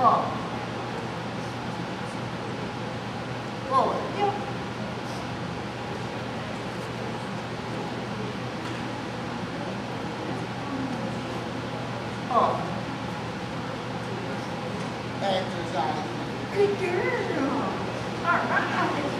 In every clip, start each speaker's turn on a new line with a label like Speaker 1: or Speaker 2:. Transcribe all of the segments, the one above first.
Speaker 1: 二、二六。二。Exercise. Oh.
Speaker 2: Good girl. All right.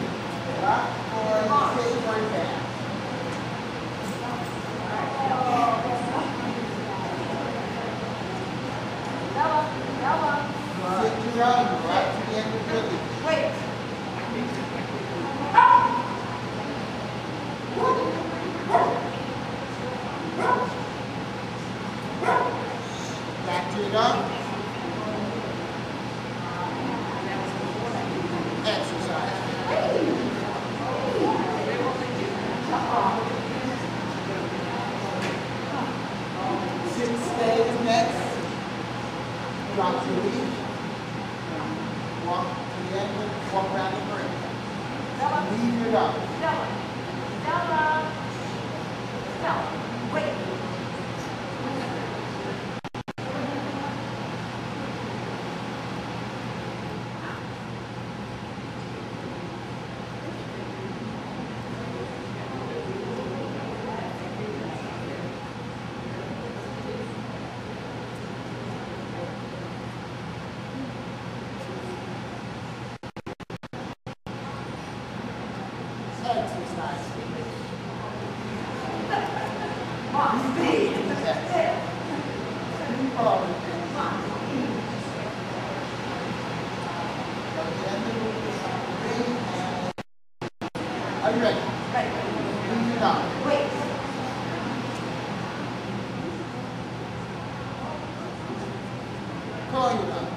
Speaker 1: Sit right to the end of the lead.
Speaker 2: Wait.
Speaker 1: Back to it up. Exercise. Sit stays next. Drop your lead. Walk to the end, walk around the.
Speaker 2: Bella.
Speaker 1: Leave it up.
Speaker 2: Bella. Bella. Bella. Wait.
Speaker 1: Exercise.
Speaker 2: Mom, speed.
Speaker 1: Forward. Go to the end of the ring and- Are you ready?
Speaker 2: Ready.
Speaker 1: Leave it up.
Speaker 2: Wait.
Speaker 1: Calling it up.